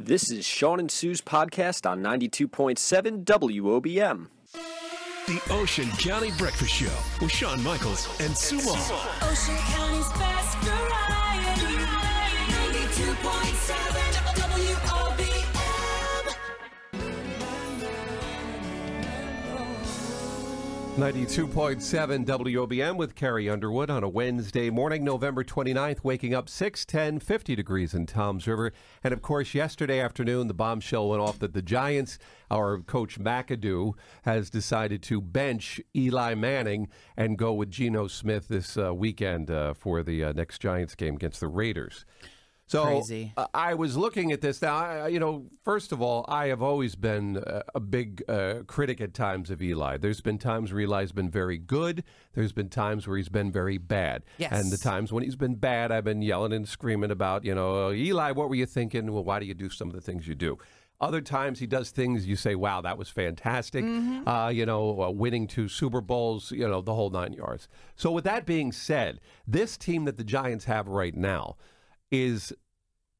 This is Shawn and Sue's podcast on 92.7 WOBM. The Ocean County Breakfast Show with Shawn Michaels and Sue Moss. Ocean County's best variety. 92.7 92.7 WOBM with Carrie Underwood on a Wednesday morning, November 29th, waking up 6, 10, 50 degrees in Toms River. And of course, yesterday afternoon, the bombshell went off that the Giants, our coach McAdoo, has decided to bench Eli Manning and go with Geno Smith this uh, weekend uh, for the uh, next Giants game against the Raiders. So Crazy. uh, I was looking at this now. I, you know, first of all, I have always been a, a big uh, critic at times of Eli. There's been times where Eli's been very good. There's been times where he's been very bad. Yes. And the times when he's been bad, I've been yelling and screaming about, you know, Eli, what were you thinking? Well, why do you do some of the things you do? Other times he does things you say, wow, that was fantastic. Uh, you know, uh, winning two Super Bowls, you know, the whole nine yards. So, with that being said, this team that the Giants have right now is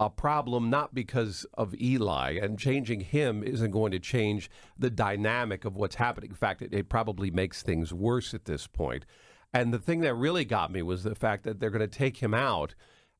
a problem not because of Eli, and changing him isn't going to change the dynamic of what's happening. In fact, it, it probably makes things worse at this point. And the thing that really got me was the fact that they're going to take him out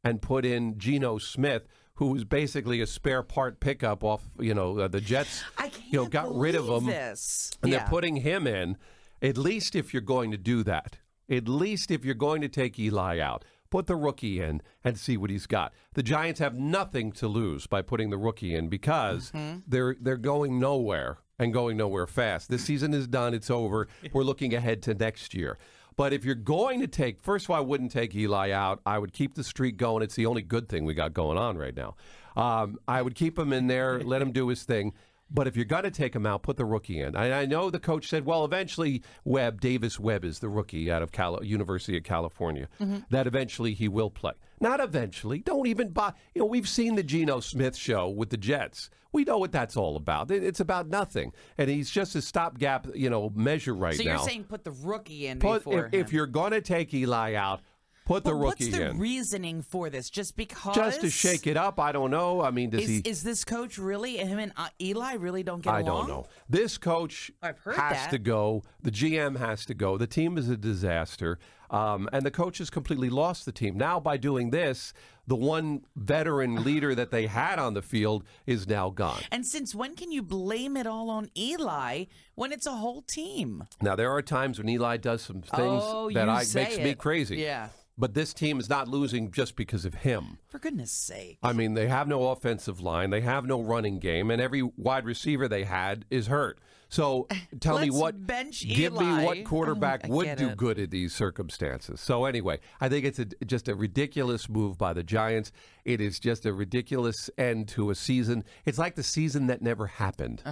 and put in Geno Smith, who was basically a spare part pickup off, you know, uh, the Jets. I can't you know, got rid of believe him, This. and yeah. they're putting him in. At least if you're going to do that, at least if you're going to take Eli out, put the rookie in and see what he's got. The Giants have nothing to lose by putting the rookie in because Mm-hmm. they're they're going nowhere and going nowhere fast. This season is done. It's over. We're looking ahead to next year. But if you're going to take, first of all, I wouldn't take Eli out. I would keep the streak going. It's the only good thing we got going on right now. Um, I would keep him in there, let him do his thing. But if you're going to take him out, put the rookie in. I, I know the coach said, well, eventually Webb, Davis Webb is the rookie out of Cal- University of California. Mm-hmm. That eventually he will play. Not eventually. Don't even buy. You know, we've seen the Geno Smith show with the Jets. We know what that's all about. It- It's about nothing. And he's just a stopgap, you know, measure right So now. you're saying put the rookie in Put- before if, if you're going to take Eli out, put the rookie what's the in. reasoning for this? Just because? just to shake it up. I don't know. I mean, does Is, he? is this coach really? Him and uh, Eli really don't get I along? I don't know. This coach I've heard has that. to go. The GM has to go. The team is a disaster. Um, and the coach has completely lost the team. Now, by doing this, the one veteran leader that they had on the field is now gone. And since when can you blame it all on Eli when it's a whole team? Now, there are times when Eli does some things Oh, that I, makes me crazy. Yeah. But this team is not losing just because of him. For goodness sake. I mean, they have no offensive line, they have no running game, and every wide receiver they had is hurt. So tell me what bench give me what quarterback Oh, would do it. good in these circumstances. So anyway, I think it's a, just a ridiculous move by the Giants. It is just a ridiculous end to a season. It's like the season that never happened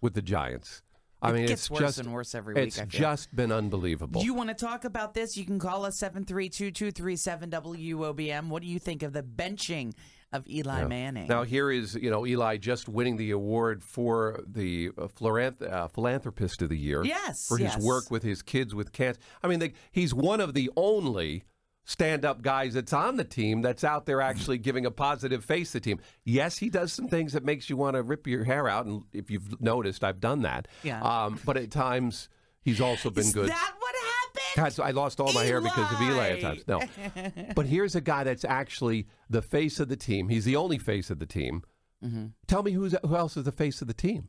with the Giants. I It mean, gets it's worse just and worse every week, It's just been unbelievable. Do you want to talk about this? You can call us 732-237-WOBM. What do you think of the benching of Eli Manning? Now here is you know Eli just winning the award for the uh, uh, philanthropist of the year. Yes, for his yes. work with his kids with cancer. I mean, they, he's one of the only stand-up guys that's on the team that's out there actually giving a positive face to the team. Yes, he does some things that makes you want to rip your hair out, and if you've noticed, I've done that. Yeah. Um, but at times he's also been Is good. that what happened? God, I lost all my hair because of Eli at times. No. but here's a guy that's actually the face of the team. He's the only face of the team. Mm-hmm. Tell me who's who else is the face of the team.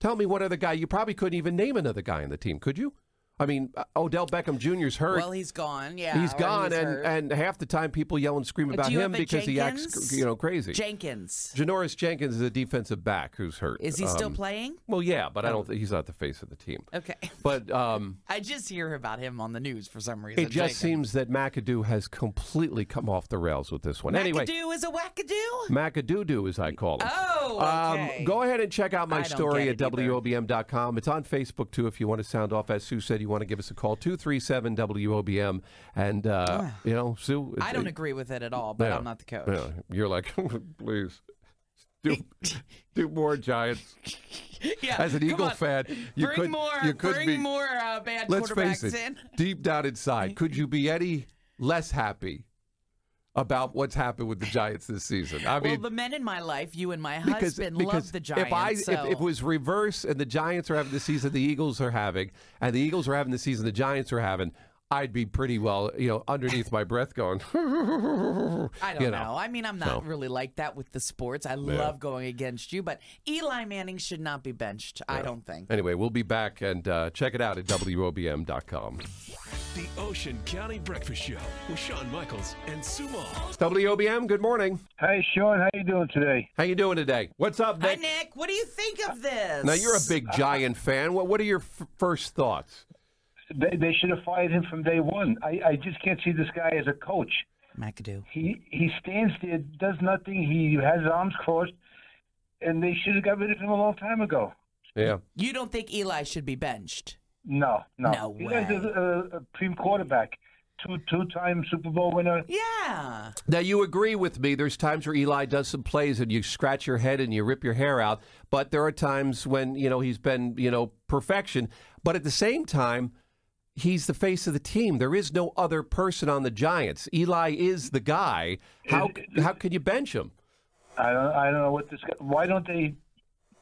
Tell me what other guy. You probably couldn't even name another guy in the team, could you? I mean, uh, Odell Beckham Jr.'s hurt. Well, he's gone. Yeah, he's gone, he's and, hurt. and half the time people yell and scream about him because he acts, you know, crazy. Jenkins. Janoris Jenkins is a defensive back who's hurt. Is he still Um, playing? Well, yeah, but I don't. think He's not the face of the team. Okay. But um, I just hear about him on the news for some reason. It just Jenkins. seems that McAdoo has completely come off the rails with this one. Anyway, McAdoo is a wackadoo? McAdoo, as I call him. Oh, okay. Um, go ahead and check out my story at. WOBM.com. It's on Facebook, too, if you want to sound off. As Sue said, you want to give us a call, 237 WOBM. And, uh, you know, Sue. I don't it- agree with it at all, but yeah, I'm not the coach. yeah, you're like, please. Do, do more Giants. Yeah, As an Eagle on. fan, you bring could more, you could bring be, more uh, bad let's quarterbacks face it, in. deep down inside, could you be any less happy about what's happened with the Giants this season. I well, mean, the men in my life, you and my husband, because love the Giants. if I so. if, if it was reverse and the Giants are having the season the Eagles are having, and the Eagles are having the season the Giants are having, I'd be pretty well, you know, underneath my breath going. I don't you know. know. I mean, I'm not So. really like that with the sports. I love going against you, but Eli Manning should not be benched. I don't think. Anyway, we'll be back and uh, check it out at WOBM.com. The Ocean County Breakfast Show with Shawn Michaels and Sue WOBM, good morning. Hey, Shawn, how you doing today? How you doing today? What's up, Hi, Nick? Nick. What do you think of this? Now you're a big Giant fan. What what are your f- first thoughts? They, they should have fired him from day one. I, I just can't see this guy as a coach. McAdoo. He he stands there, does nothing. He has his arms crossed, and they should have got rid of him a long time ago. Yeah. You don't think Eli should be benched? No, no. No He guy's a, a, a prime quarterback, two two time Super Bowl winner. Yeah. Now you agree with me. There's times where Eli does some plays and you scratch your head and you rip your hair out, but there are times when you know he's been you know perfection. But at the same time, he's the face of the team. There is no other person on the Giants. Eli is the guy. How how could you bench him? I don't I don't know what this. Why don't they?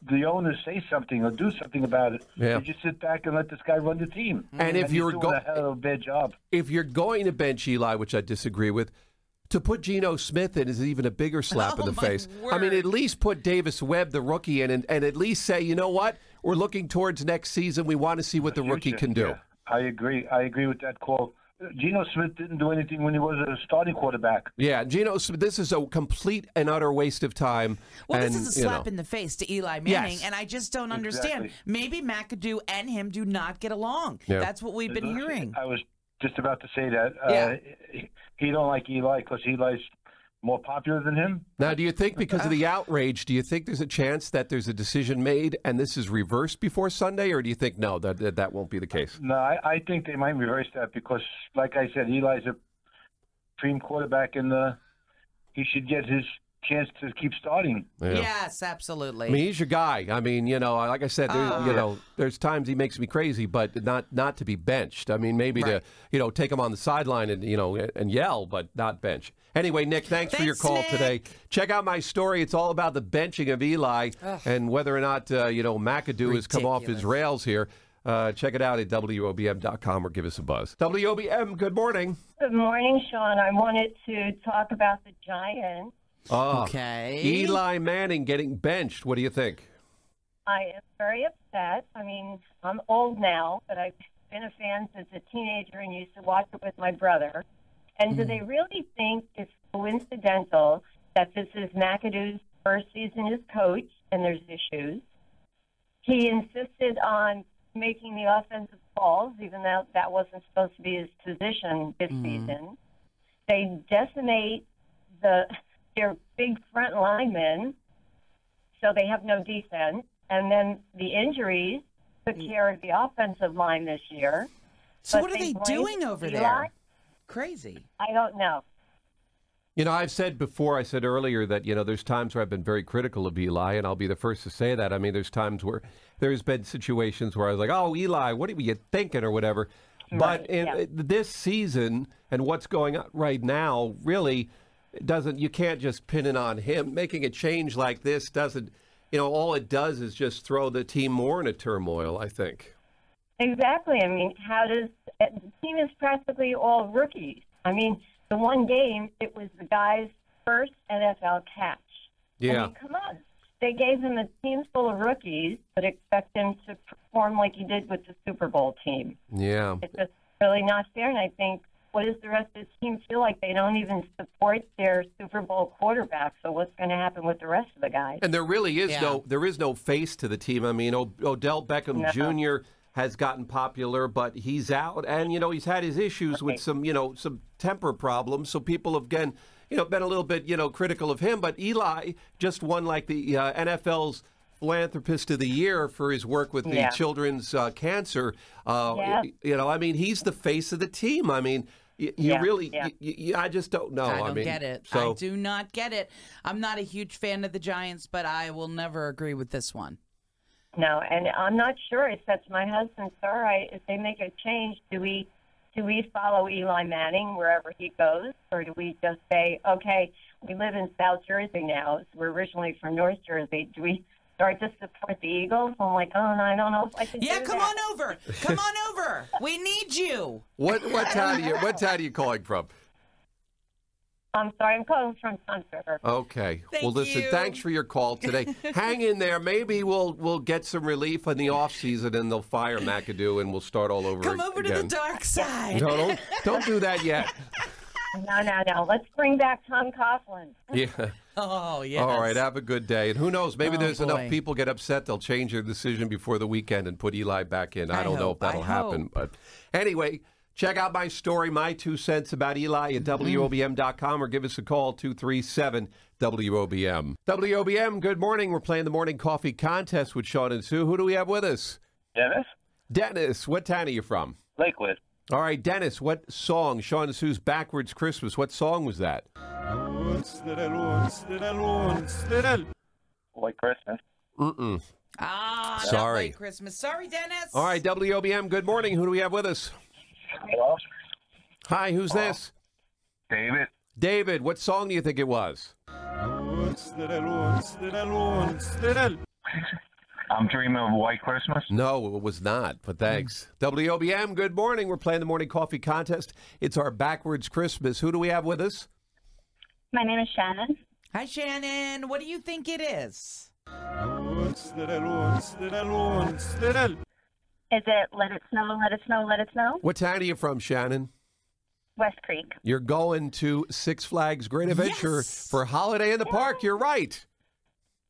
The owners say something or do something about it. Yeah. They just sit back and let this guy run the team. And if you're doing go- a hell of a bad job. if you're going to bench Eli, which I disagree with, to put Geno Smith in is even a bigger slap in Oh, the my face. I mean, at least put Davis Webb, the rookie, in, and, and at least say, you know what, we're looking towards next season. We want to see what the rookie future. can do. Yeah, I agree. I agree with that call. Geno Smith didn't do anything when he was a starting quarterback. Yeah, Geno. Smith, This is a complete and utter waste of time. Well, and, this is a you slap know, in the face to Eli Manning, Yes. and I just don't understand. Exactly. Maybe McAdoo and him do not get along. Yeah. That's what we've been hearing. I was just about to say that. Yeah. Uh, he, he don't like Eli because Eli's more popular than him. Now, do you think because of the outrage, do you think there's a chance that there's a decision made and this is reversed before Sunday, or do you think no, that that, that won't be the case? No, I, I think they might reverse that because, like I said, Eli's a prime quarterback, and uh, he should get his chance to keep starting. Yeah. Yes, absolutely. I mean, he's your guy. I mean, you know, like I said, there, Oh. you know, there's times he makes me crazy, but not not to be benched. I mean, maybe to you know take him on the sideline and you know and yell, but not bench. Anyway, Nick, thanks, for your call Nick. today. Check out my story. It's all about the benching of Eli and whether or not uh, you know McAdoo has come off his rails here. Uh, check it out at wobm.com or give us a buzz. WOBM, good morning. Good morning, Shawn. I wanted to talk about the Giants. Oh, Okay. Eli Manning getting benched. What do you think? I am very upset. I mean, I'm old now, but I've been a fan since a teenager and used to watch it with my brother. And do hmm. they really think it's coincidental that this is McAdoo's first season as coach and there's issues? He insisted on making the offensive calls, even though that wasn't supposed to be his position this hmm. season. They decimate the their big front linemen, so they have no defense. And then the injuries took hmm. care of the offensive line this year. so what are they they doing over Eli? there? Crazy. I don't know. You know, I've said before, I said earlier that, you know, there's times where I've been very critical of Eli, and I'll be the first to say that. I mean, there's times where there's been situations where I was like, oh, Eli, what are you thinking or whatever. But in yeah. Uh, this season and what's going on right now really doesn't, you can't just pin it on him. Making a change like this doesn't, you know, all it does is just throw the team more in a turmoil, I think. Exactly. I mean, how does uh, the team is practically all rookies? I mean, the one game it was the guy's first NFL catch. I Yeah. mean, come on. They gave him a team full of rookies, but expect him to perform like he did with the Super Bowl team. Yeah. It's just really not fair. And I think, what does the rest of the team feel like? They don't even support their Super Bowl quarterback. So what's going to happen with the rest of the guys? And there really is Yeah. no there is no face to the team. I mean, o- Odell Beckham No. Jr. has gotten popular, but he's out, and you know he's had his issues with some you know some temper problems. So people have again you know been a little bit you know critical of him. But Eli just won like the uh, NFL's philanthropist of the year for his work with the Yeah. children's uh, cancer. Uh, Yeah. You know, I mean, he's the face of the team. I mean. You, you Yeah, really, yeah. y- y- I just don't know. I don't Oh, mean, get it. So I do not get it. I'm not a huge fan of the Giants, but I will never agree with this one. No, and I'm not sure. It sets my husband, all right, if they make a change, do we do we follow Eli Manning wherever he goes, or do we just say, okay, we live in South Jersey now. so We're originally from North Jersey. Do we start to support the Eagles? I'm like, oh, no, I don't know if I can Yeah, do come that. on over. Come on over. We need you. What what town are you what town are you calling from? I'm sorry, I'm calling from Sun River. Okay. Thank well, listen, you. thanks for your call today. Hang in there. Maybe we'll we'll get some relief in the off season, and they'll fire McAdoo, and we'll start all over again. Come over to the dark side. No, don't, don't do that yet. No, no, no. Let's bring back Tom Coughlin. Yeah. Oh, yeah. All right. Have a good day. And who knows? Maybe Oh, there's enough people get upset they'll change their decision before the weekend and put Eli back in. I, I don't know if that'll I happen. But anyway, check out my story, my two cents about Eli at Mm-hmm. WOBM.com or give us a call 237 WOBM. WOBM, good morning. We're playing the morning coffee contest with Shawn and Sue. Who do we have with us? Dennis? Dennis, what town are you from? Lakewood. All right, Dennis, what song? Shawn and Sue's Backwards Christmas. What song was that? White Christmas. Mm-mm. Ah, not Sorry. White Christmas. Sorry, Dennis. All right, WOBM, good morning. Who do we have with us? Hello? Hi, who's this? David. David, what song do you think it was? I'm dreaming of White Christmas. No, it was not, but thanks. WOBM, good morning. We're playing the morning coffee contest. It's our backwards Christmas. Who do we have with us? My name is Shannon. Hi, Shannon. What do you think it is? Is it Let It Snow, Let It Snow, Let It Snow? What town are you from, Shannon? West Creek. You're going to Six Flags Great Adventure Yes. for Holiday in the Park. You're right.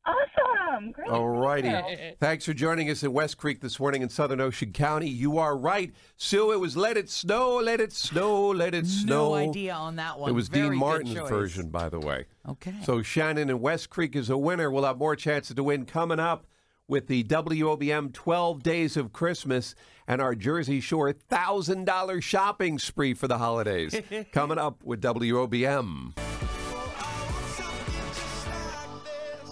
Awesome. Great. All righty. Thanks for joining us in West Creek this morning in Southern Ocean County. You are right. Sue, it was Let It Snow, Let It Snow, Let It Snow. No idea on that one. It was Very Dean Martin's version, by the way. Okay. So Shannon and West Creek is a winner. We'll have more chances to win coming up with the WOBM 12 Days of Christmas and our Jersey Shore $1,000 shopping spree for the holidays. coming up with WOBM.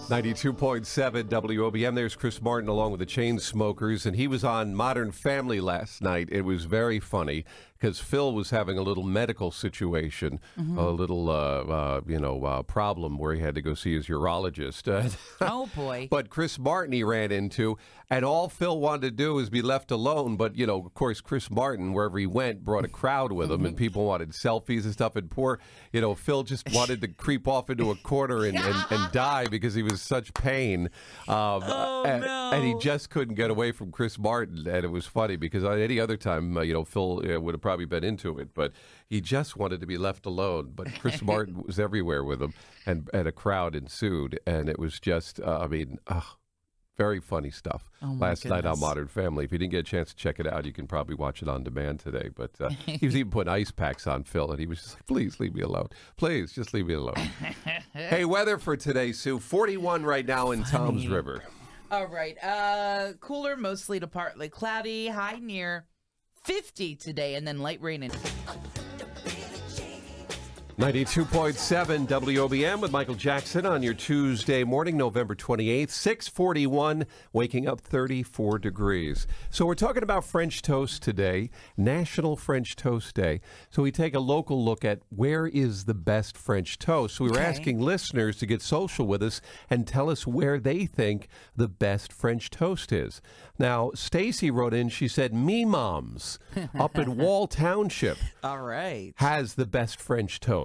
92.7 WOBM. There's Chris Martin along with the Chainsmokers, and he was on Modern Family last night. It was very funny because Phil was having a little medical situation, a little, uh, uh, you know, uh, problem where he had to go see his urologist. Oh, boy. But Chris Martin he ran into, and all Phil wanted to do was be left alone. But you know, of course, Chris Martin, wherever he went, brought a crowd with him, and people wanted selfies and stuff. And poor, you know, Phil just wanted to creep off into a corner and, and, and die because he was such pain. Um, and, and he just couldn't get away from Chris Martin, and it was funny because at any other time, uh, you know, Phil uh, would have probably been into it, but he just wanted to be left alone. But Chris Martin was everywhere with him, and and a crowd ensued, and it was just, uh, I mean. Uh, very funny stuff Oh, my last night on. Modern Family. If you didn't get a chance to check it out, you can probably watch it on demand today. But uh, he was even putting ice packs on Phil, and he was just like, please leave me alone. Please, just leave me alone. hey, weather for today, Sue. 41 right now in Tom's River. All right. Uh, cooler, mostly to partly cloudy. High near 50 today, and then light rain. And 92.7 WOBM with Michael Jackson on your Tuesday morning, November 28th, 641, waking up 34 degrees. So we're talking about French toast today, National French Toast Day. So we take a local look at where is the best French toast. So we were Okay. asking listeners to get social with us and tell us where they think the best French toast is. Now, Stacy wrote in, she said, Me Moms up in Wall Township all right. has the best French toast.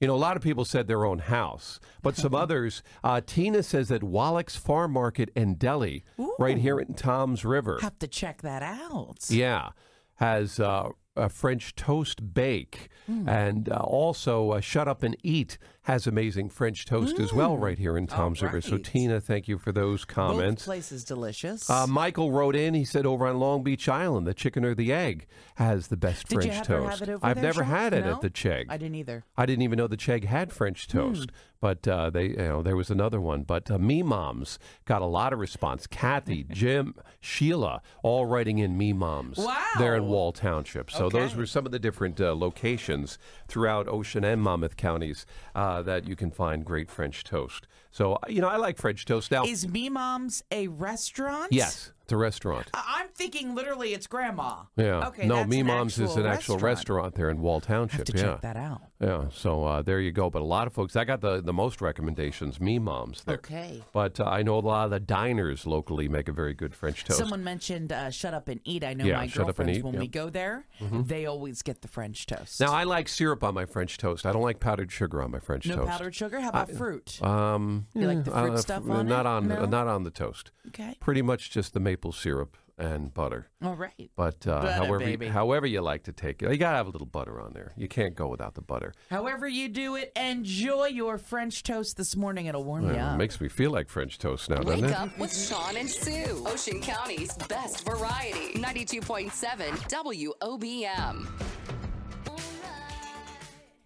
You know, a lot of people said their own house, but some others. Uh, Tina says that Wallach's Farm Market and Deli, right here in Tom's River, Have to check that out. yeah, has uh, a French toast bake, Hmm. and uh, also uh, Shut Up and Eat has amazing French toast as well, right here in Tom's River. So Hmm. Tina, thank you for those comments. Both places delicious. Uh, Michael wrote in. He said over on Long Beach Island, the chicken or the egg has the best Did French toast. have it over I've there, never Shawn? had it No? at the Chegg. I didn't either. I didn't even know the Chegg had French Hmm. toast, but uh, they, you know, there was another one. But uh, Me Moms got a lot of response. Kathy, Jim, Sheila, all writing in Me Moms. Wow. There in Wall Township. So those were some of the different uh, locations throughout Ocean and Monmouth counties uh, that you can find great French toast. So you know, I like French toast now. Is Me Mom's a restaurant? Yes. A restaurant. I- I'm thinking literally it's grandma. Yeah. Okay. no, that's Me Moms is an actual restaurant there in Wall Township. Have to yeah. check that out. Yeah. So uh, there you go. But a lot of folks, I got the, the most recommendations, Me Moms there. Okay. But uh, I know a lot of the diners locally make a very good French toast. Someone mentioned uh, "Shut Up and Eat." I know Yeah, my Shut Up and girlfriends Eat, when we go there, they always get the French toast. Now I like syrup on my French toast. I don't like powdered sugar on my French no toast. powdered sugar. How about fruit? Um, You like the fruit uh, stuff on not it? on No? not on the toast. Okay. Pretty much just the maple syrup and butter. All right. But uh, Butter, however, baby. however you like to take it, you gotta have a little butter on there. You can't go without the butter. However you do it, enjoy your French toast this morning. It'll warm you Uh, up. makes me feel like French toast now, doesn't it? Wake it? up with Sean and Sue, Ocean County's best variety. 92.7 WOBM.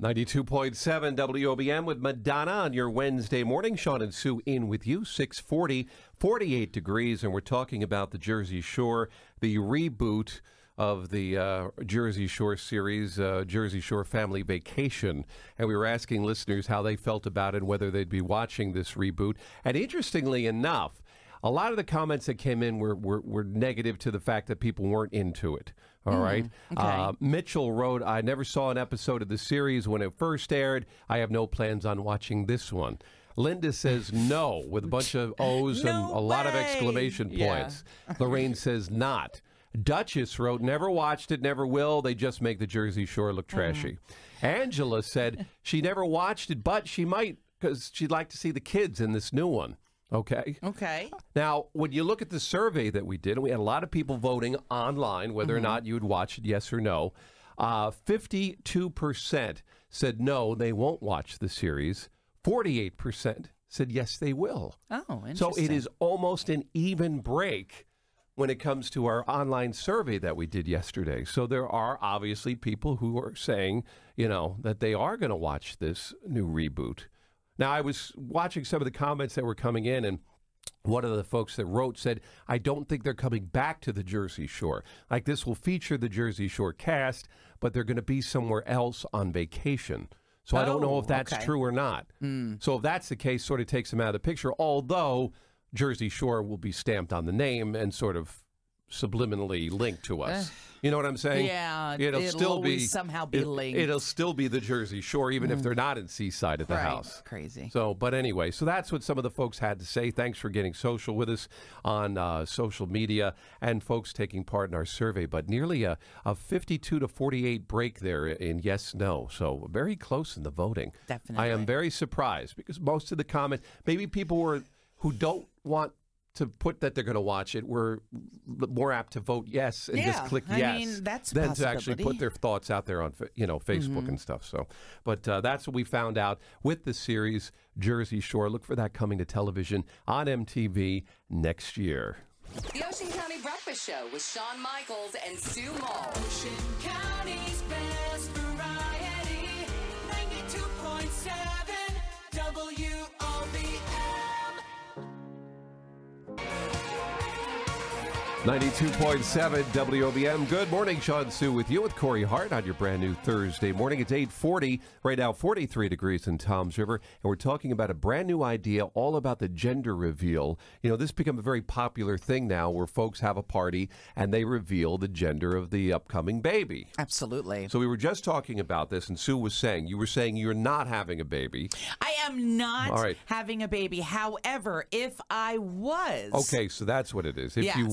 92.7 WOBM with Madonna on your Wednesday morning. Shawn and Sue in with you. 640, 48 degrees, and we're talking about the Jersey Shore, the reboot of the uh, Jersey Shore series, uh, Jersey Shore Family Vacation. And we were asking listeners how they felt about it and whether they'd be watching this reboot. And interestingly enough, a lot of the comments that came in were, were, were negative to the fact that people weren't into it. All right. Uh, Mitchell wrote, I never saw an episode of the series when it first aired. I have no plans on watching this one. Linda says no with a bunch of O's and No a lot of way. exclamation Yeah. points. Lorraine says not. Duchess wrote, never watched it, never will. They just make the Jersey Shore look trashy. Angela said she never watched it, but she might because she'd like to see the kids in this new one. Okay. Okay. Now, when you look at the survey that we did, and we had a lot of people voting online whether or not you'd watch it, yes or no. Uh, 52% said no, they won't watch the series. 48% said yes, they will. Oh, interesting. So it is almost an even break when it comes to our online survey that we did yesterday. So there are obviously people who are saying, you know, that they are going to watch this new reboot. Now, I was watching some of the comments that were coming in, and one of the folks that wrote said, I don't think they're coming back to the Jersey Shore. Like this will feature the Jersey Shore cast, but they're going to be somewhere else on vacation. So I don't know Oh, if that's okay. true or not. Hmm. So if that's the case, sort of takes them out of the picture, although Jersey Shore will be stamped on the name and sort of subliminally linked to us. you know what I'm saying? Yeah, it'll, it'll still be somehow be it- linked. It'll still be the Jersey Shore, even if they're not in Seaside at the Right. house. Crazy. So, but anyway, so that's what some of the folks had to say. Thanks for getting social with us on uh, social media and folks taking part in our survey. But nearly a, a 52 to 48 break there in yes, no. So very close in the voting. Definitely. I am very surprised because most of the comments, maybe people were who don't want to put that they're going to watch it were more apt to vote yes and just Yeah, click I yes mean, that's than to actually put their thoughts out there on you know Facebook Mm-hmm. and stuff. So, but uh, that's what we found out with the series Jersey Shore. Look for that coming to television on MTV next year. The Ocean County Breakfast Show with Shawn Michaels and Sue Moss. 92.7 WOBM. Good morning, Shawn Sue with you with Corey Hart on your brand new Thursday morning. It's 840, right now 43 degrees in Tom's River, and we're talking about a brand new idea all about the gender reveal. You know, this become a very popular thing now where folks have a party and they reveal the gender of the upcoming baby. Absolutely. So we were just talking about this, and Sue was saying, you were saying you're not having a baby. I am not All right. having a baby. However, if I was, Okay, so that's what it is. If you Yes.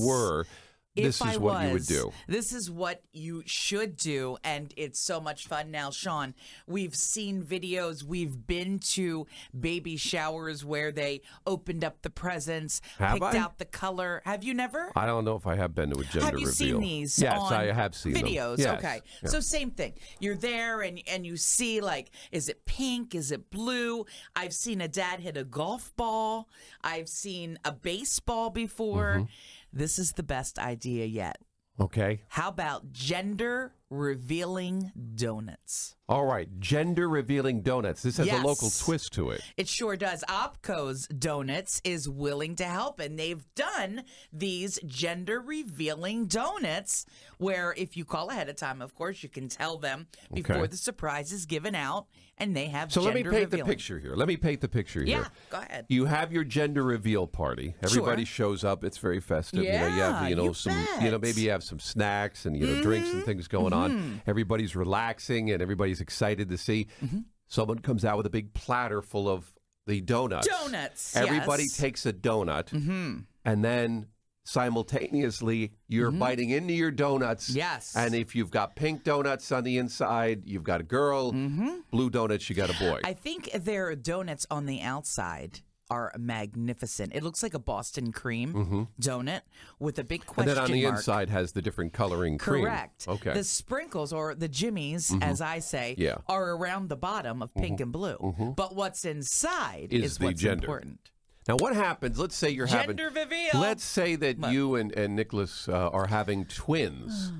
Were, this if is I what you would do. This is what you should do, and it's so much fun now, Shawn. We've seen videos. We've been to baby showers where they opened up the presents, Have picked I? out the color. Have you never? I don't know if I have been to a gender have you reveal. seen these? Yes, on I have seen them. videos. Yes. Okay, Yeah. so same thing. You're there and and you see like, is it pink? Is it blue? I've seen a dad hit a golf ball. I've seen a baseball before. Mm-hmm. This is the best idea yet. Okay. How about gender revealing donuts. All right, gender revealing donuts. This has a local twist to it. It sure does. Opco's Donuts is willing to help, and they've done these gender revealing donuts where if you call ahead of time, of course, you can tell them before Okay. the surprise is given out, and they have So let me paint the picture here. Let me paint the picture here. Yeah, go ahead. You have your gender reveal party. Everybody shows up. It's very festive. you know, you have you know you some you know. Mm-hmm. maybe you have some snacks and you know drinks and things going on. Everybody's relaxing and everybody's excited to see. Mm-hmm. Someone comes out with a big platter full of the donuts. Donuts, Everybody yes. takes a donut, and then simultaneously you're biting into your donuts. Mm-hmm. Yes. And if you've got pink donuts on the inside, you've got a girl. Blue donuts, you got a boy. Mm-hmm. I think their donuts on the outside are magnificent. It looks like a Boston cream donut with a big Mm-hmm. and then on the mark. inside has the different coloring cream. Correct. Okay. The sprinkles or the jimmies, as I say, Yeah. are around the bottom of pink and blue. But what's inside Is is, the what's gender. important. Now, what happens? Let's say you're Gender having. reveal. Let's say that you and, and Nicholas uh, are having twins.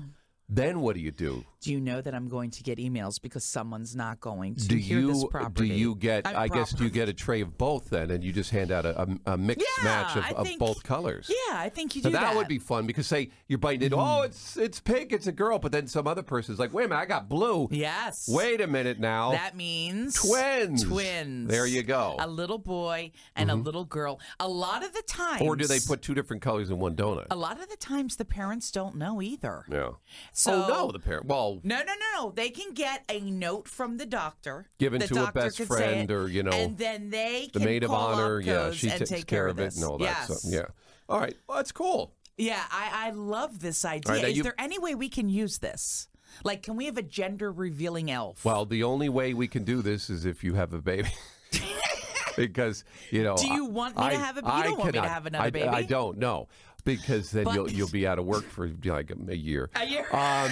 then what do you do? Do you know that I'm going to get emails because someone's not going to Do hear this you do you get? I'm I guess do you get a tray of both then, and you just hand out a, a, a mixed Yeah, match of, of think- both colors? Yeah, I think you So do that, that. Mm-hmm. would be fun because say you're biting it. Oh, it's it's pink, it's a girl, but then some other person's like, wait a minute, I got blue. Yes. Wait a minute now. That means Twins. Twins. There you go. Mm-hmm. A little boy and a little girl. A lot of the times. or do they put two different colors in one donut? A lot of the times the parents don't know either. yeah. So oh no, the parent. Well, No, no, no, no. They can get a note from the doctor. Given the to a doctor best friend it, or, you know, and then they the can maid of call honor. Yeah, she takes take care of it and all that yes. stuff. Yeah. All right. Well, that's cool. Yeah, I, I love this idea. right, Is you- there any way we can use this? Like, can we have a gender revealing elf? Well, the only way we can do this is if you have a baby. because you know. Do you want me to have a- you I don't want me to have another I, baby? I don't. No, because then But- you'll you'll be out of work for like a year. A year. Um,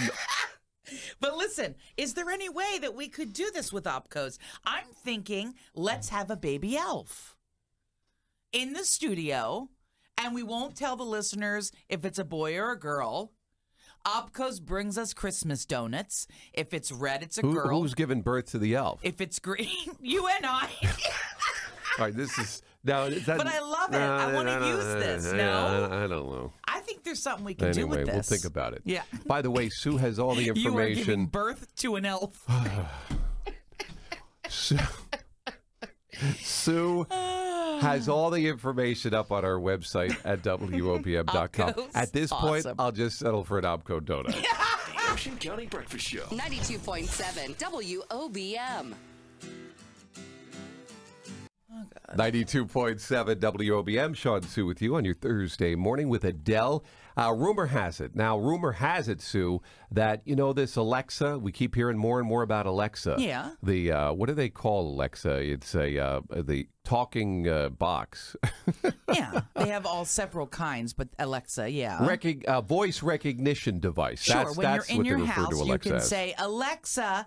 But listen, is there any way that we could do this with Opcos? I'm thinking let's have a baby elf in the studio, and we won't tell the listeners if it's a boy or a girl. Opcos brings us Christmas donuts. If it's red, it's a who, girl. who's giving birth to the elf? if it's green, you and I. All right, this is now. That, But I love it. I wanna use this, Yeah, no? I, I don't know. I think there's something we can do with this. we'll think about it. Yeah. By the way, Sue has all the You are giving information. birth to an elf. Sue, Sue has all the information up on our website at WOBM.com. At this point, I'll just settle for an Opco donut. Ocean County Breakfast Show. 92.7 WOBM. 92.7 WOBM. Shawn Sue with you on your Thursday morning with Adele. Uh, rumor has it. Now, rumor has it, Sue, that, you know, this Alexa, we keep hearing more and more about Alexa. Yeah. The, uh, what do they call Alexa? It's a, uh, the talking uh, box. yeah, they have all several kinds, but Alexa, yeah. Recog- uh, voice recognition device. Sure, That's, when that's you're in what your house, you can as. say, Alexa,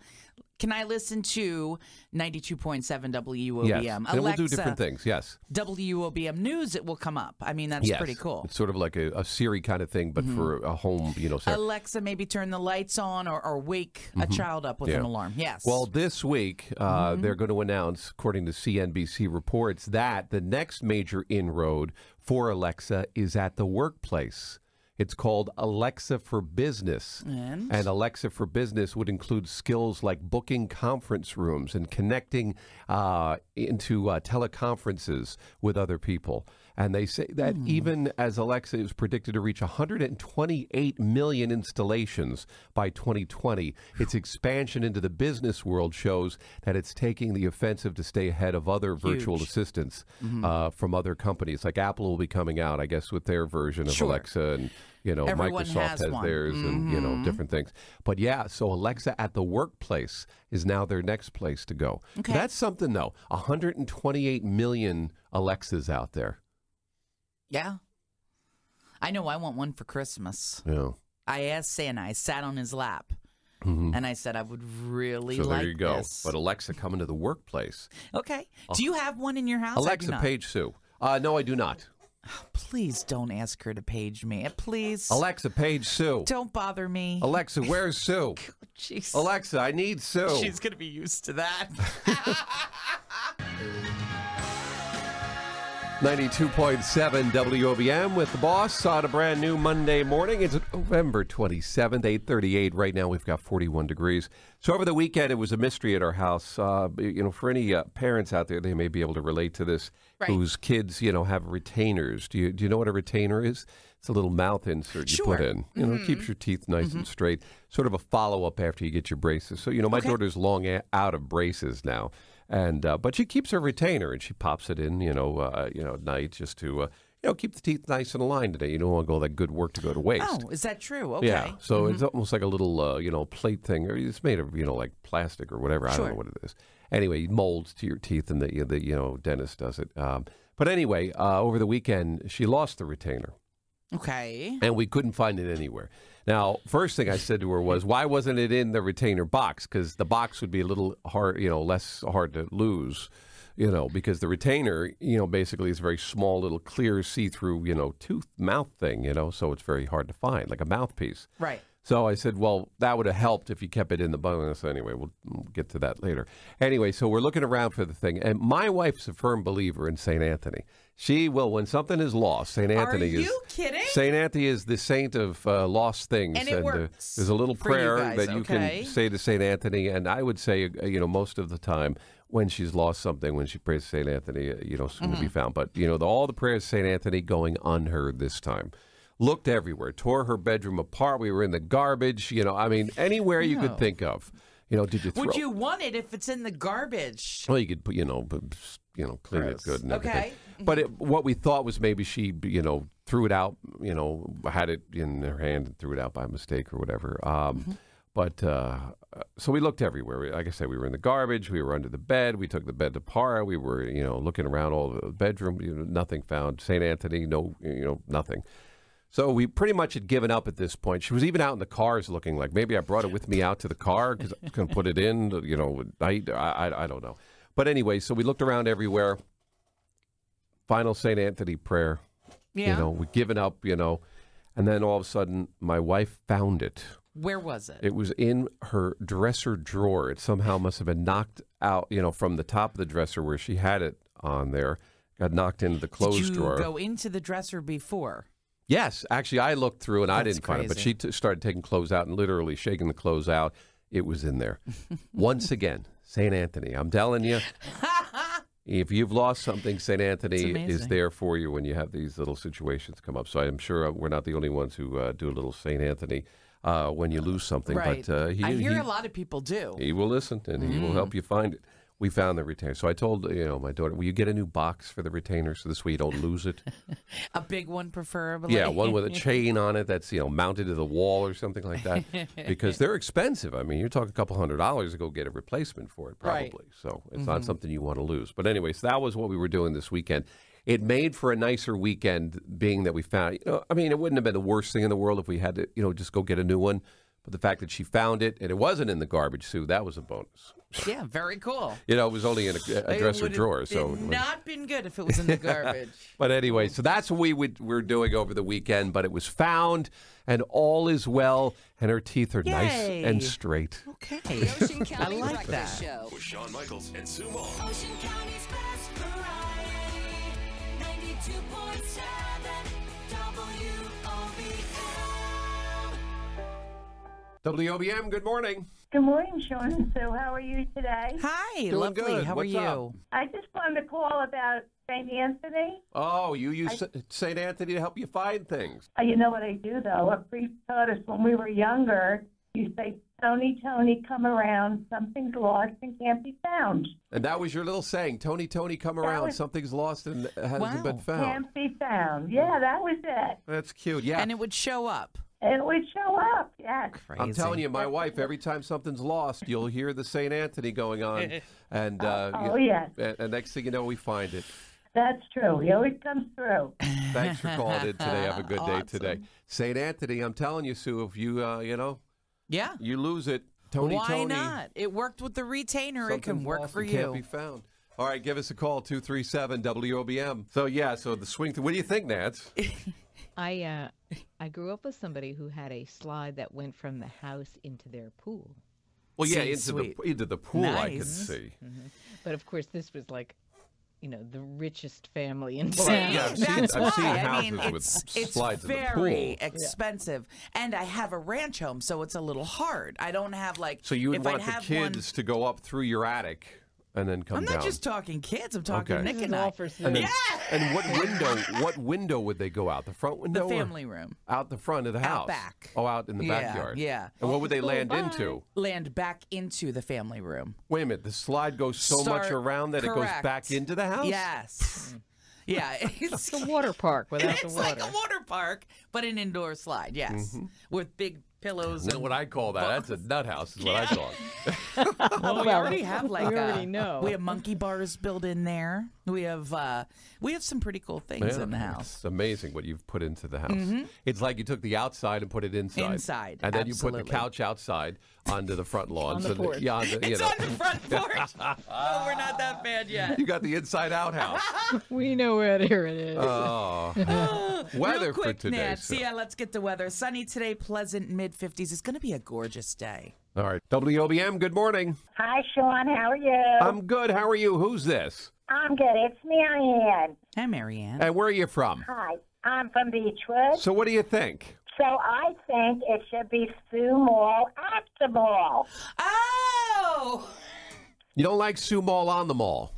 can I listen to 92.7 WOBM? Yes. And we'll do Alexa, different things. Yes. WOBM News, it will come up. I mean, that's yes. pretty cool. It's sort of like a, a Siri kind of thing, but for a home, you know. setting. Alexa, maybe turn the lights on or, or wake a child up with Mm-hmm. Yeah. an alarm. Yes. Well, this week, uh, they're going to announce, according to CNBC reports, that the next major inroad for Alexa is at the workplace. It's called Alexa for Business. And? Alexa for Business would include skills like booking conference rooms and connecting uh, into uh, teleconferences with other people. And they say that hmm. even as Alexa is predicted to reach 128 million installations by 2020, its expansion into the business world shows that it's taking the offensive to stay ahead of other virtual Huge. assistants mm-hmm. uh, from other companies. Like Apple will be coming out, I guess, with their version of Sure. Alexa, and you know Everyone Microsoft has has, theirs, and you know mm-hmm. different things. But yeah, so Alexa at the workplace is now their next place to go. Okay. That's something though. 128 million Alexas out there. Yeah. I know I want one for Christmas. Yeah. I asked Santa, I sat on his lap, and I said, I would really Mm-hmm. So like there you go. this. But Alexa coming to the workplace. Okay. Do you have one in your house? Alexa, page Sue. Uh, no, I do not. please don't ask her to page me. Please. Alexa, page Sue. Don't bother me. Alexa, where's Sue? Jeez. Alexa, I need Sue. She's going to be used to that. 92.7 WOBM with the boss on a brand new Monday morning. It's November 27th, 838. Right now we've got 41 degrees. So over the weekend it was a mystery at our house. Uh, you know, for any uh, parents out there, they may be able to relate to this Right. whose kids, you know, have retainers. Do you, do you know what a retainer is? It's a little mouth insert you put Sure. in. You know, it keeps your teeth nice and straight. Sort of a follow up after you get your braces. So, you know, my Okay. daughter's long a- out of braces now. And uh, but she keeps her retainer and she pops it in, you know, uh, you know, at night just to uh, you know keep the teeth nice and aligned today. You don't want all that good work to go to waste. oh, is that true? Okay. Yeah, so it's almost like a little, uh, you know, plate thing, or it's made of, you know, like plastic or whatever. I don't know what it is. Anyway, molds to your teeth, and the the you know dentist does it. Um, but anyway, uh, over the weekend, she lost the retainer, Okay. and we couldn't find it anywhere. Now, first thing I said to her was, "Why wasn't it in the retainer box? Because the box would be a little hard, you know, less hard to lose." You know, because the retainer, you know, basically is a very small, little clear, see-through, you know, tooth mouth thing, you know, so it's very hard to find, like a mouthpiece. Right. So I said, well, that would have helped if you kept it in the bonus. Anyway, we'll, we'll get to that later. Anyway, so we're looking around for the thing. And my wife's a firm believer in St. Anthony. She will, when something is lost, St. Anthony is. you kidding? St. Anthony is the saint of uh, lost things. And it uh, there's a little for you prayer guys, that you okay? can say to St. Anthony. And I would say, uh, you know, most of the time when she's lost something, when she prays to St. Anthony, uh, you know, soon Mm-hmm. to be found. But, you know, the, all the prayers of St. Anthony going unheard this time looked everywhere, tore her bedroom apart. We were in the garbage, you know, I mean, anywhere you No. could think of. You know, did you throw? Would you want it if it's in the garbage? Well, you could put, you know, you know, clean Gross. it good and everything. Okay. But it, what we thought was maybe she, you know, threw it out, you know, had it in her hand and threw it out by mistake or whatever. Um, Mm-hmm. But uh, so we looked everywhere. We- Like I said, we were in the garbage. We were under the bed. We took the bed to apart. We were, you know, looking around all the bedroom. You know, nothing found. St. Anthony, no, you know, nothing. So we pretty much had given up at this point. She was even out in the cars looking like maybe I brought it with me out to the car because I can put it in, you know, I, I, I don't know. But anyway, so we looked around everywhere. Final St. Anthony prayer. Yeah. You know, we'd given up, you know. And then all of a sudden, my wife found it. Where was it? It was in her dresser drawer. It somehow must have been knocked out, you know, from the top of the dresser where she had it on there. Got knocked into the clothes Did you drawer. go into the dresser before? Yes, actually, I looked through and I didn't find it, but she t- started taking clothes out and literally shaking the clothes out. It was in there. Once again, St. Anthony. I'm telling you, if you've lost something, St. Anthony is there for you when you have these little situations come up. So I'm sure uh, we're not the only ones who uh, do a little St. Anthony uh, when you lose something. right. But uh, he, I hear he- a lot of people do. he will listen and he will Mm. help you find it. We found the retainer. So I told you know my daughter, will you get a new box for the retainer so this way you don't lose it? A big one, preferably. Yeah, one with a chain on it that's you know mounted to the wall or something like that, because they're expensive. I mean, you're talking a couple hundred dollars to go get a replacement for it, probably. Right. probably. So it's not mm-hmm. something you want to lose. But anyway, so that was what we were doing this weekend. It made for a nicer weekend, being that we found. You know, I mean, it wouldn't have been the worst thing in the world if we had to, you know, just go get a new one. But the fact that she found it and it wasn't in the garbage, Sue, that was a bonus. yeah, very cool. You know, it was only in a, a dresser would've drawer. So, it was- not been good if it was in the garbage. but anyway, so that's what we would, we're doing over the weekend. But it was found, and all is well, and her teeth are nice Yay. and straight. okay. The Ocean County like Breakfast that. Show. With Shawn Michaels and Sue Moss. Ocean County's best variety. 92.7 WOBM, good morning. Good morning, Shawn and Sue. How are you today? Hi, Doing lovely. good. How What's are up? you? I just wanted to call about St. Anthony. Oh, you use St. Anthony to help you find things. Uh, you know what I do, though? A priest taught us when we were younger, you say, Tony, Tony, come around. Something's lost and can't be found. And that was your little saying, Tony, Tony, come around. was- Something's lost and hasn't Wow. been found. Can't be found. Yeah, that was it. That's cute. Yeah. And it would show up. And we'd show up, yes. Crazy. I'm telling you, my wife, every time something's lost, you'll hear the St. Anthony going on. And, uh, Oh, you- yes. and, and next thing you know, we find it. That's true. He always comes through. Thanks for calling in today. Have a good day today. St. Anthony, I'm telling you, Sue, if you, uh, you know, Yeah. you lose it, Tony, Why Tony. not? It worked with the retainer. It can work for and Can't you. be found. All right, give us a call, 237 WOBM. So, yeah, so the swing through. What do you think, Nance? I uh, I grew up with somebody who had a slide that went from the house into their pool. Well, yeah, See, into sweet. the into the pool, I could Nice. see. Mm-hmm. But of course, this was like, you know, the richest family in Well, town. yeah, I've seen, That's I've seen houses I mean, with it's, it's slides in the pool. very pool. expensive, and I have a ranch home, so it's a little hard. I don't have like. So you would if I'd want the have kids to go up through your attic and then come One, I'm down. not just talking kids. I'm talking Okay. Nick This is and all I. for and, then, Yeah. and what window? What window would they go out? The front window? The or family room. Out the front of the house. Out back. Oh, out in the Yeah, backyard. yeah. And what would they land bye. into? Land back into the family room. Wait a minute. The slide goes so much Start- around that it goes correct. back into the house. Yes. yeah. It's It's a water park without the It's water. like a water park, but an indoor slide. Yes, mm-hmm. with big pillows. You know and what I call that? That's a nut house, is what I call it. Well, we already have like we already know. We have monkey bars built in there. We have uh, we have some pretty cool things Yeah, in the house. It's amazing what you've put into the house. It's like you took the outside and put it inside. Inside, And then you put the couch outside onto the front lawn. On the so that- porch. yeah, on the, you It's know. on the front porch. oh, we're not that bad yet. You got the inside out house. we know where here it is. Oh. Weather Real quick, for today. Nance. so- Yeah, let's get the weather. Sunny today, pleasant mid 50s. It's going to be a gorgeous day. All right. WOBM, good morning. Hi, Shawn. How are you? I'm good. How are you? Who's this? I'm good. It's Marianne. Hi, Marianne. And where are you from? Hi. I'm from Beachwood. So what do you think? So I think it should be Sue Mall at the mall. Oh! You don't like Sue Mall on the mall.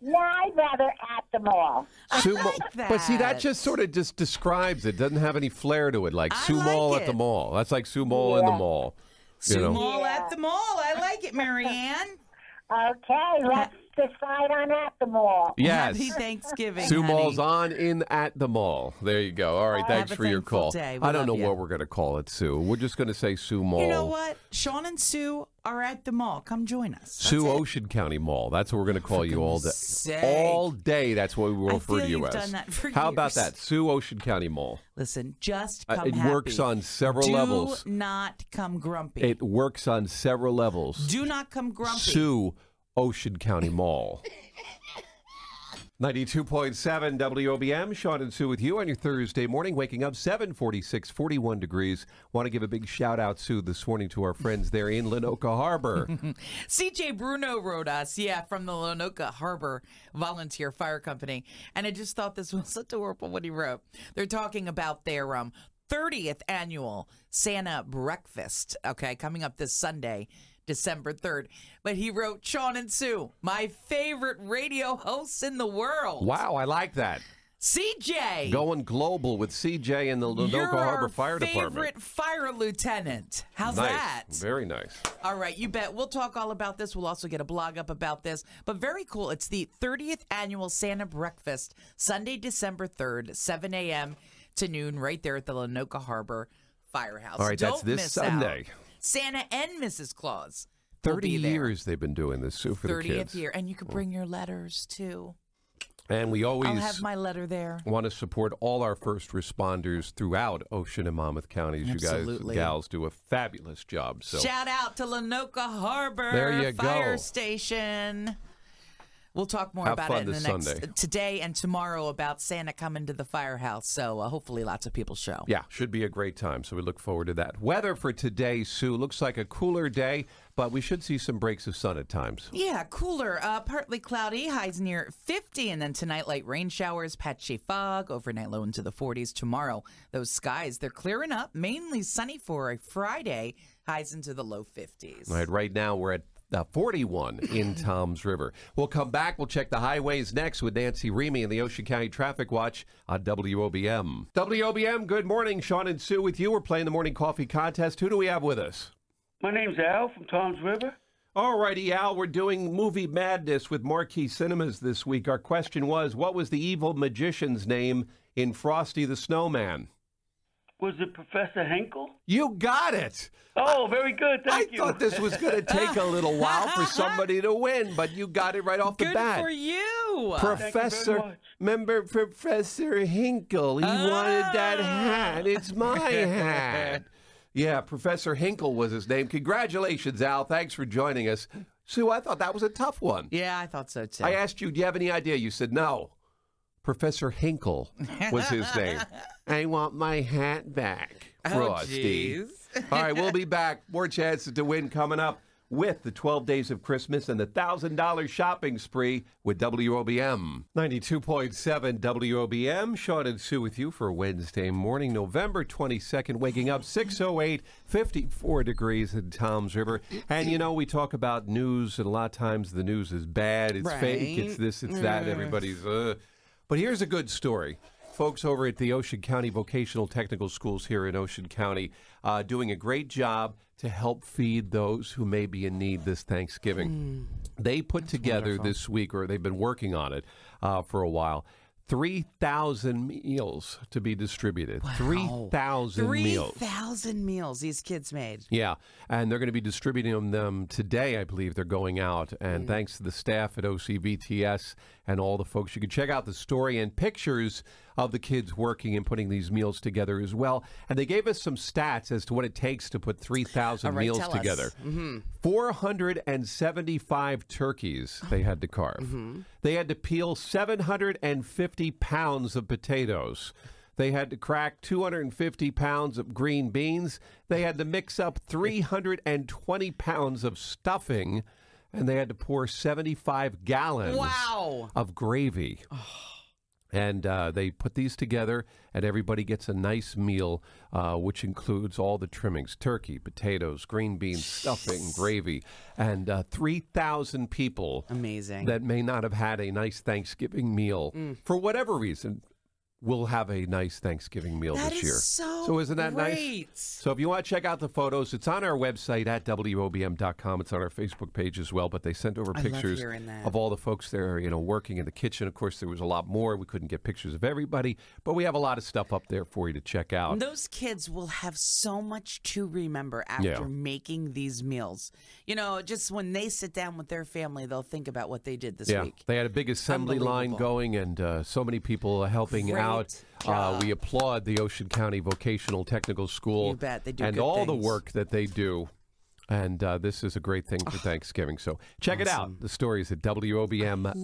No, I'd rather at the mall. Sue like Mall. But see, that that. just sort of just describes it. Doesn't have any flair to it. Like I Sue Mall like at the mall. That's like Sue Mall in the mall. You Sue know? Mall Yeah. at the mall. I like it, Marianne. Okay, let's decide on at the mall. Yes. Happy Thanksgiving. Sue honey. Mall's on in at the mall. There you go. All right, Have thanks a for your call. day. We I don't know love ya. what we're going to call it, Sue. We're just going to say Sue Mall. You know what? Shawn and Sue are at the mall. Come join us. That's Sue it. Ocean County Mall. That's what we're going to call you all day. sake. All day. That's what we will refer to you as. done that for How about that? Sue Ocean County Mall. Listen, just Uh, come it works on several Do levels. Do not come grumpy. It works on several levels. Do not come grumpy. Sue Ocean County Mall. 92.7 WOBM. Shawn and Sue with you on your Thursday morning, waking up 746, 41 degrees. Want to give a big shout out, Sue, this morning to our friends there in Lanoka Harbor. CJ Bruno wrote us, yeah, from the Lanoka Harbor Volunteer Fire Company. And I just thought this was adorable what he wrote. They're talking about their um 30th annual Santa breakfast, okay, coming up this Sunday. December 3rd. But he wrote, Shawn and Sue, my favorite radio hosts in the world. wow, I like that. CJ! Going global with CJ and the Lanoka Harbor Fire favorite Department. fire lieutenant. How's nice. that? Very nice. All right, you bet. We'll talk all about this. We'll also get a blog up about this. But very cool. It's the 30th annual Santa Breakfast, Sunday, December 3rd, 7 a.m. to noon, right there at the Lanoka Harbor Firehouse. All right, that's Don't this miss Sunday. Out. Santa and Mrs. Claus. will 30 be there. years they've been doing this, Sue, for the 30th kids. year. And you can mm. bring your letters too. And we always I'll have my letter there. want to support all our first responders throughout Ocean and Monmouth counties. You guys, Absolutely. gals, do a fabulous job. So Shout out to Lanoka Harbor There you Fire go. Station. We'll talk more Have about it in the next Sunday. today and tomorrow about Santa coming to the firehouse. So uh, hopefully, lots of people show. yeah, should be a great time. So we look forward to that. Weather for today, Sue, looks like a cooler day, but we should see some breaks of sun at times. Yeah, cooler. Uh, partly cloudy, highs near 50. And then tonight, light rain showers, patchy fog, overnight low into the 40s. Tomorrow, those skies, they're clearing up, mainly sunny for a Friday, highs into the low 50s. All right, right now we're at uh, 41 in Toms River. We'll come back. We'll check the highways next with Nancy Remy and the Ocean County Traffic Watch on WOBM. WOBM, good morning. Shawn and Sue with you. We're playing the morning coffee contest. Who do we have with us? My name's Al from Toms River. All righty, Al. We're doing movie madness with Marquee Cinemas this week. Our question was what was the evil magician's name in Frosty the Snowman? Was it Professor Hinkle? You got it. Oh, very good. I Thank you. I thought this was going to take a little while for somebody to win, but you got it right off the Good bat. for you. Professor, much. remember Professor Hinkle? He wanted that hat. Ah. It's my hat. Yeah, Professor Hinkle was his name. Congratulations, Al. Thanks for joining us. Sue, I thought that was a tough one. Yeah, I thought so too. I asked you, do you have any idea? You said no. Professor Hinkle was his name. I want my hat back, Oh, Frosty. jeez. All right, we'll be back. More chances to win coming up with the 12 Days of Christmas and the $1,000 shopping spree with WOBM. 92.7 WOBM. Shawn and Sue with you for Wednesday morning, November 22nd, waking up 608, 54 degrees in Toms River. And you know, we talk about news, and a lot of times the news is bad, it's fake, it's this, it's that. Mm. Everybody's, uh. But here's a good story. Folks over at the Ocean County Vocational Technical Schools here in Ocean County uh, doing a great job to help feed those who may be in need this Thanksgiving. They put together this week, or they've been working on it uh, for a while, 3,000 meals to be distributed. 3,000 Three meals. thousand meals these kids made. Yeah, and they're going to be distributing them today, I believe. They're going out. And Mm. thanks to the staff at OCVTS and all the folks, you can check out the story and pictures of the kids working and putting these meals together as well. And they gave us some stats as to what it takes to put 3,000 All right, meals together. Mhm. 475 turkeys they had to carve. Mm-hmm. They had to peel 750 pounds of potatoes. They had to crack 250 pounds of green beans. They had to mix up 320 pounds of stuffing. And they had to pour 75 gallons Wow. of gravy. And uh, they put these together, and everybody gets a nice meal, uh, which includes all the trimmings turkey, potatoes, green beans, stuffing, gravy, and uh, 3,000 people Amazing. that may not have had a nice Thanksgiving meal Mm. for whatever reason. Will have a nice Thanksgiving meal That this is year. so isn't that great. nice? So if you want to check out the photos, it's on our website at WOBM.com. It's on our Facebook page as well. But they sent over I pictures of all the folks there, you know, working in the kitchen. Of course, there was a lot more. We couldn't get pictures of everybody, but we have a lot of stuff up there for you to check out. Those kids will have so much to remember after Yeah. making these meals. You know, just when they sit down with their family, they'll think about what they did this yeah, week. they had a big assembly line going, and uh, so many people helping Great out. Uh, we applaud the Ocean County Vocational Technical School You bet. They do and good all the things. work that they do. And uh, this is a great thing for Thanksgiving. So check it out. The stories at WOBM.com.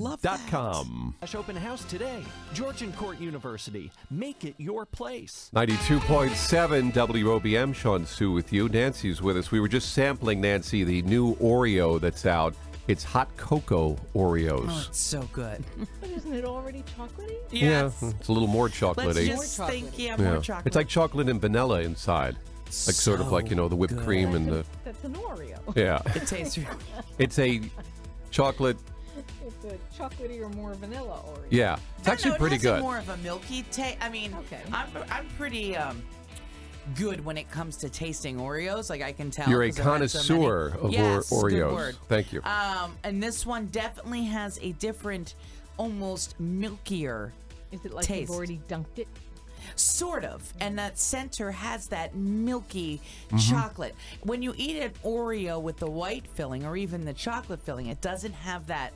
Dash open house today. Georgian Court University. Make it your place. 92.7 WOBM. Shawn Sue with you. Nancy's with us. We were just sampling, Nancy, the new Oreo that's out. It's hot cocoa Oreos. Oh, it's so good. But isn't it already chocolatey? Yeah, it's a little more chocolatey. Let's just think, yeah, more chocolate. It's like chocolate and vanilla inside. Like sort of like, you know, the whipped cream and the. That's an Oreo. Yeah. It tastes really It's a chocolate. It's a chocolatey or more vanilla Oreo. Yeah. It's I actually know, it pretty has good. more of a milky taste. I mean, okay. I'm I'm pretty um, good when it comes to tasting Oreos. Like I can tell. You're a I've so connoisseur of yes, Or- good Oreos. word. Thank you. Um, and this one definitely has a different, almost milkier. Is it like taste. you've already dunked it? Sort of. And that center has that milky Mm-hmm. chocolate. When you eat an Oreo with the white filling or even the chocolate filling, it doesn't have that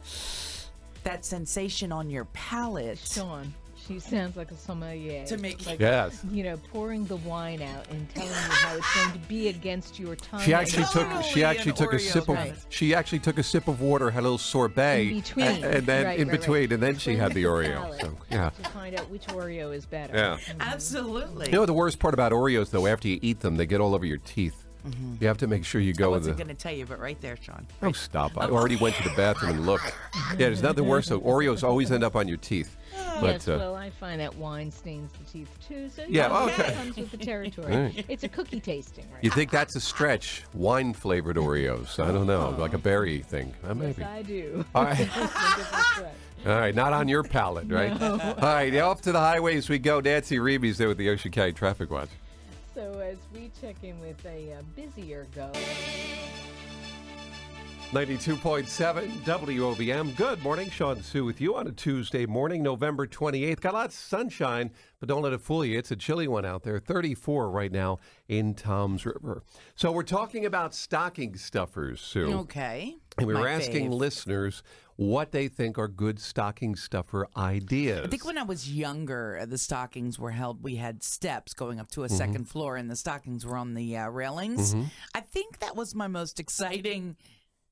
that sensation on your palate. Shawn, she sounds like a sommelier. To make- like, Yes. You know, pouring the wine out and telling you how it's going to be against your tongue. She actually took mouth. she actually took a Oreo sip of kind. she actually took a sip of water, had a little sorbet, In between. and, and then Right, in right, right. between, and then she had the Oreo. So, yeah. To find out which Oreo is better. Yeah. Mm-hmm. Absolutely. You know the worst part about Oreos though, after you eat them, they get all over your teeth. Mm-hmm. You have to make sure you go with wasn't the. going to tell you, but right there, Shawn. Oh, stop! I already went to the bathroom and looked. Yeah, there's nothing worse. So Oreos always end up on your teeth. Yes, But uh, well, I find that wine stains the teeth too. So Yeah, you know, okay. It comes with the territory. All right. It's a cookie tasting, right? you think that's a stretch? Wine flavored Oreos? I don't know, like a berry thing. Uh, maybe. Yes, I do. All right. I think it's a stretch. All right, not on your palate, right? No. All right, off to the highways we go. Nancy Reeby's there with the Ocean County Traffic Watch. So as we check in with a uh, busier go. 92.7 WOBM. Good morning. Shawn Sue with you on a Tuesday morning, November 28th. Got lots of sunshine, but don't let it fool you. It's a chilly one out there. 34 right now in Toms River. So we're talking about stocking stuffers, Sue. Okay. And we were asking fave. listeners what they think are good stocking stuffer ideas. I think when I was younger, uh, the stockings were held. We had steps going up to a Mhm. second floor, and the stockings were on the uh, railings. Mhm. I think that was my most exciting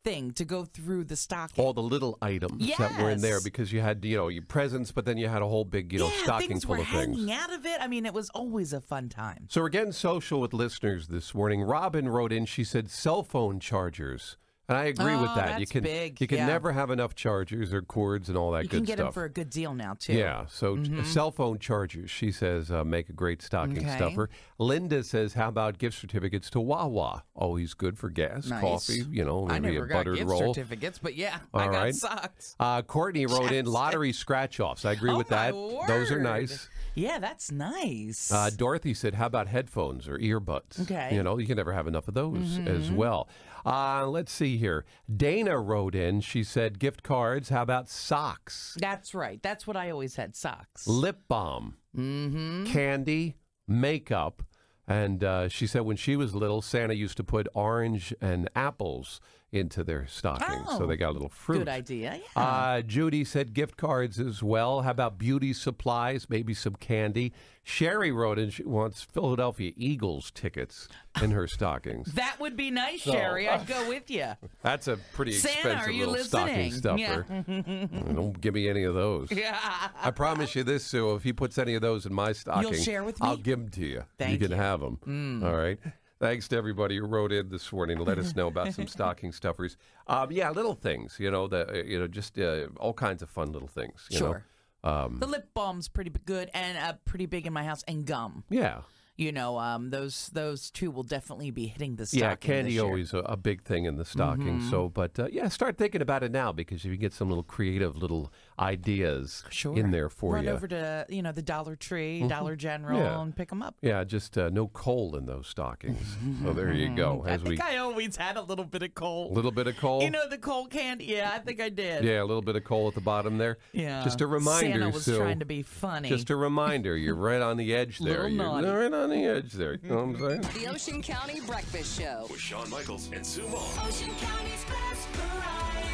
thing to go through the stocking. All the little items that were in there because you had, you know, your presents, but then you had a whole big, you know, yeah, stocking things full were of things. hanging out of it. I mean, it was always a fun time. So we're getting social with listeners this morning. Robin wrote in. She said cell phone chargers, and I agree with Oh, that. you can big, you can yeah. never have enough chargers or cords and all that you good can get them for a good deal now too. Yeah, so Mhm. cell phone chargers, she says, uh, make a great stocking Okay. stuffer. Linda says, how about gift certificates to Wawa? Always good for gas, Nice. coffee, you know, I maybe never a got buttered gift roll. certificates, but yeah, All I got right. socks. Uh, Courtney wrote in lottery scratch offs. I agree Oh, with that. Those are nice. Yeah, that's nice. Uh, Dorothy said, "How about headphones or earbuds? Okay. you know, you can never have enough of those as Mhm. well." Uh, let's see here. Dana wrote in. She said, "Gift cards. How about socks, that's right. That's what I always had socks. lip balm, Mm-hmm. candy, makeup?" And uh, she said, when she was little, Santa used to put orange and apples into their stockings, so Oh, they got a little fruit. Good idea. Yeah. Uh, Judy said gift cards as well. How about beauty supplies? Maybe some candy. Sherry wrote in she wants Philadelphia Eagles tickets in her stockings. that would be nice, So- Sherry. I'd go with you. That's a pretty Santa, expensive little stocking stuffer. Yeah. Don't give me any of those. yeah. I promise you this, Sue. If he puts any of those in my stocking, You'll share with me? I'll give them to you. Thank you can you. have them. Mm. All right. Thanks to everybody who wrote in this morning to let us know about some stocking stuffers. Um, yeah, little things. You know, the uh, you know just uh, all kinds of fun little things. You Sure. Know? Um, The lip balm's pretty good and uh, pretty big in my house, and gum. yeah. You know, um, those those two will definitely be hitting the stocking. Yeah, candy always a, a big thing in the stocking. Mhm. So, but uh, yeah, start thinking about it now because if you get some little creative little ideas Sure. in there for Run you. over to you know the Dollar Tree, Mhm. Dollar General, Yeah. and pick them up. Yeah, just uh, no coal in those stockings. so there you go. I As we I always had a little bit of coal. a little bit of coal. You know the coal candy? Yeah, I think I did. yeah, a little bit of coal at the bottom there. Yeah. Just a reminder, Santa was Sue. trying to be funny. Just a reminder, you're right on the edge there. You're naughty. right on the edge there. You know what I'm saying? The Ocean County Breakfast Show. With Shawn Michaels and Sue Moll. Ocean County's best variety.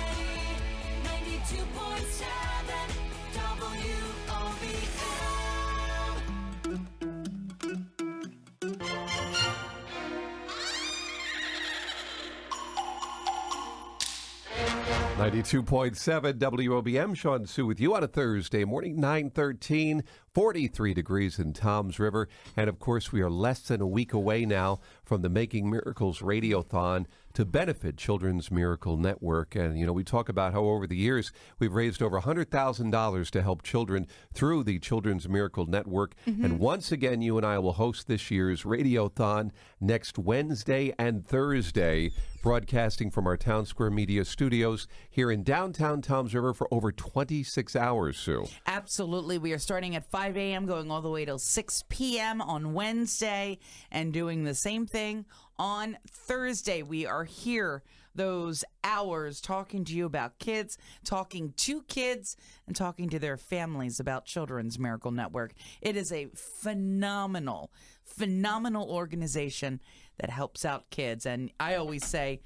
92.7 WOBM. 92.7 WOBM. Shawn Sue with you on a Thursday morning, 913, 43 degrees in Toms River. And of course, we are less than a week away now from the Making Miracles Radiothon to benefit Children's Miracle Network. And, you know, we talk about how over the years we've raised over $100,000 to help children through the Children's Miracle Network. Mm-hmm. And once again, you and I will host this year's Radiothon next Wednesday and Thursday, broadcasting from our Town Square Media studios here in downtown Tom's River for over 26 hours, Sue. Absolutely. We are starting at 5 a.m., going all the way till 6 p.m. on Wednesday, and doing the same thing on Thursday. We are here those hours talking to you about kids, talking to kids, and talking to their families about Children's Miracle Network. It is a phenomenal, phenomenal organization that helps out kids. And I always say,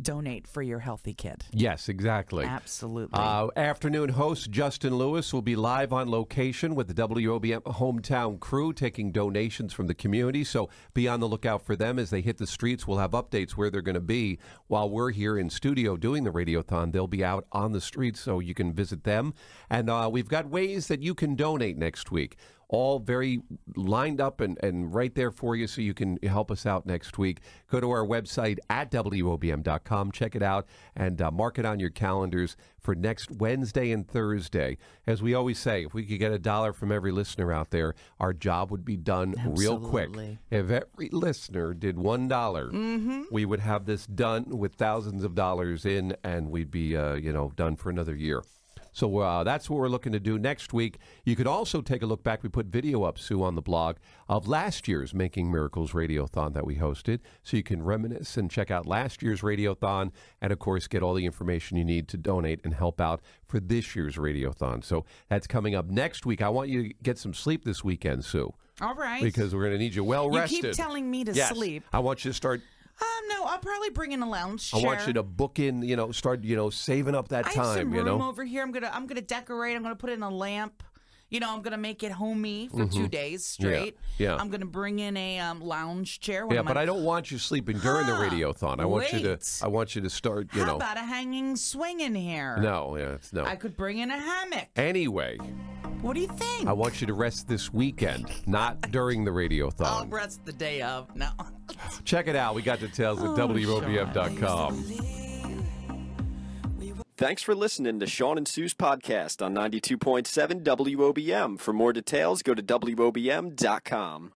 donate for your healthy kid. Yes, exactly. Absolutely. Uh, afternoon host Justin Lewis will be live on location with the WOBM hometown crew taking donations from the community. So be on the lookout for them as they hit the streets. We'll have updates where they're going to be while we're here in studio doing the radiothon. They'll be out on the streets so you can visit them. And uh, we've got ways that you can donate next week all very lined up and, and right there for you so you can help us out next week. Go to our website at WOBM.com, check it out, and uh, mark it on your calendars for next Wednesday and Thursday. As we always say, if we could get a dollar from every listener out there, our job would be done real quick. If every listener did one Mm-hmm. we would have this done with thousands of dollars in, and we'd be, uh, you know, done for another year. So uh, that's what we're looking to do next week. You could also take a look back. We put video up, Sue, on the blog of last year's Making Miracles Radiothon that we hosted. So you can reminisce and check out last year's Radiothon and, of course, get all the information you need to donate and help out for this year's Radiothon. So that's coming up next week. I want you to get some sleep this weekend, Sue. All right. Because we're going to need you well rested. You keep telling me to Yes. sleep. I want you to start Um, no, I'll probably bring in a lounge chair. I want you to book in, you know, start, you know, saving up that I have time, some you room know. over here. I'm gonna I'm gonna decorate. I'm gonna put in a lamp. You know, I'm gonna make it homey for two Mhm. days straight. yeah. I'm gonna bring in a um, lounge chair. one Yeah, of but I don't want you sleeping during the radiothon. I want you to. wait. I want you to start. You How know. about a hanging swing in here? No, yeah, it's no. I could bring in a hammock. Anyway, What do you think? I want you to rest this weekend, not during the I'll radiothon. rest the day of. No. Check it out. We got details Oh, at WOBM.com. Thanks for listening to Shawn and Sue's podcast on 92.7 WOBM. For more details, go to WOBM.com.